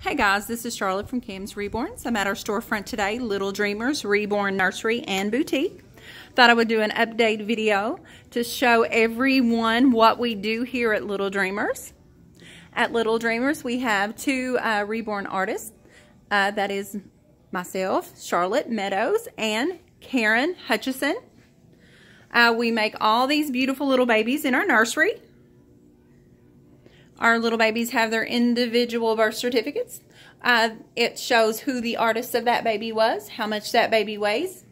Hey guys, this is Charlotte from Cam's Reborns. I'm at our storefront today, Little Dreamers Reborn Nursery and Boutique. Thought I would do an update video to show everyone what we do here at Little Dreamers. At Little Dreamers, we have two uh, reborn artists. Uh, that is myself, Charlotte Meadows, and Karen Hutchison. Uh, we make all these beautiful little babies in our nursery. Our little babies have their individual birth certificates. Uh, it shows who the artist of that baby was, how much that baby weighs,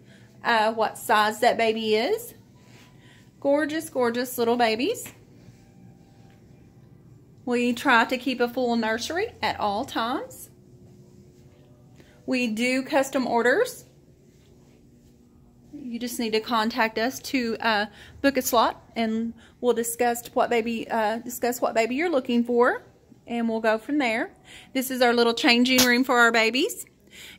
uh, what size that baby is. Gorgeous, gorgeous little babies. We try to keep a full nursery at all times. We do custom orders you just need to contact us to uh, book a slot and we'll discuss what baby uh, discuss what baby you're looking for and we'll go from there. This is our little changing room for our babies.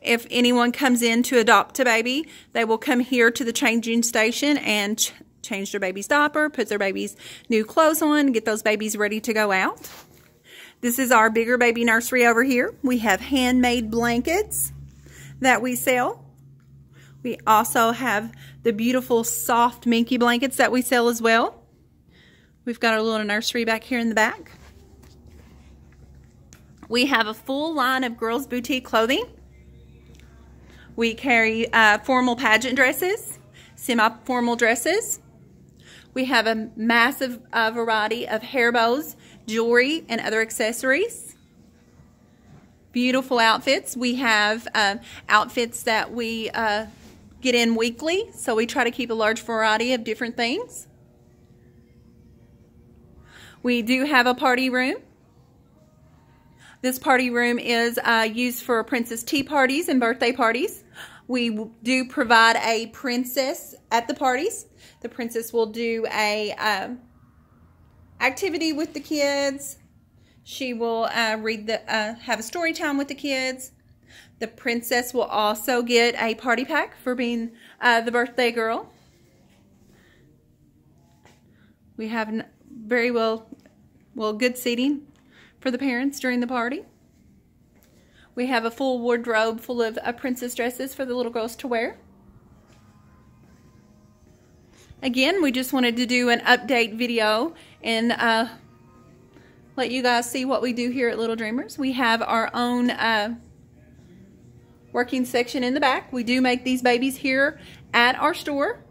If anyone comes in to adopt a baby, they will come here to the changing station and ch change their baby's diaper, put their baby's new clothes on, get those babies ready to go out. This is our bigger baby nursery over here. We have handmade blankets that we sell. We also have the beautiful soft minky blankets that we sell as well. We've got our little nursery back here in the back. We have a full line of girls boutique clothing. We carry uh, formal pageant dresses, semi-formal dresses. We have a massive uh, variety of hair bows, jewelry, and other accessories. Beautiful outfits. We have uh, outfits that we uh, get in weekly, so we try to keep a large variety of different things. We do have a party room. This party room is uh, used for princess tea parties and birthday parties. We do provide a princess at the parties. The princess will do a um, activity with the kids. She will uh, read the uh, have a story time with the kids. The princess will also get a party pack for being uh, the birthday girl. We have very well, well, good seating for the parents during the party. We have a full wardrobe full of uh, princess dresses for the little girls to wear. Again, we just wanted to do an update video and uh, let you guys see what we do here at Little Dreamers. We have our own uh, working section in the back. We do make these babies here at our store.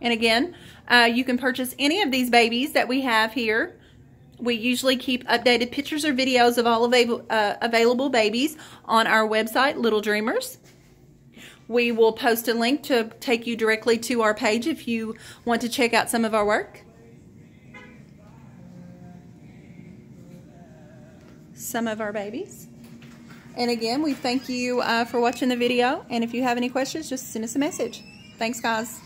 And again, uh, you can purchase any of these babies that we have here. We usually keep updated pictures or videos of all available, uh, available babies on our website, Little Dreamers. We will post a link to take you directly to our page if you want to check out some of our work. Some of our babies. And again, we thank you uh, for watching the video. And if you have any questions, just send us a message. Thanks, guys.